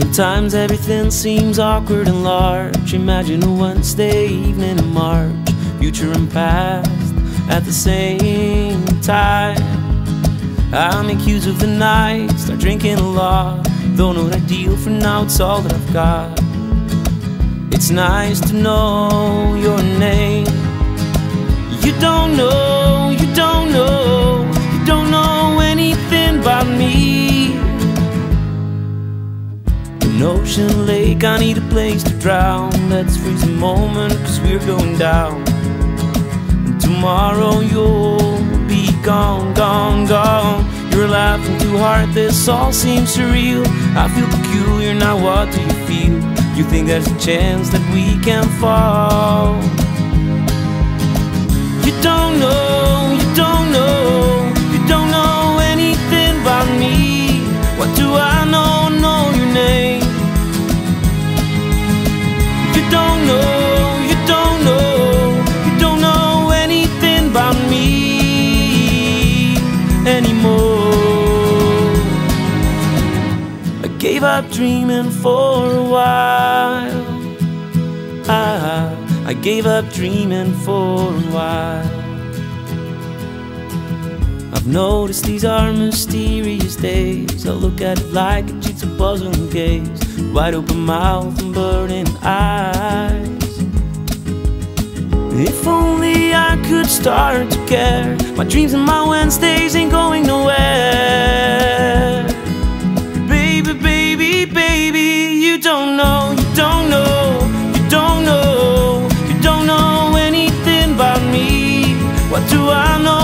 Sometimes everything seems awkward and large. Imagine a Wednesday evening in March, future and past at the same time. I make use of the night, start drinking a lot. Not know the ideal for now, it's all that I've got. It's nice to know your name. Ocean lake, I need a place to drown. Let's freeze a moment, cause we're going down. And tomorrow you'll be gone, gone, gone. You're laughing too hard, this all seems surreal. I feel peculiar, now what do you feel? You think there's a chance that we can fall? You don't know, you don't know, you don't know anything about me. What do I gave up dreaming for a while. I, I gave up dreaming for a while. I've noticed these are mysterious days. I look at it like a jigsaw puzzle and gaze. Wide open mouth and burning eyes. If only I could start to care. My dreams and my Wednesdays ain't going nowhere. What do I know?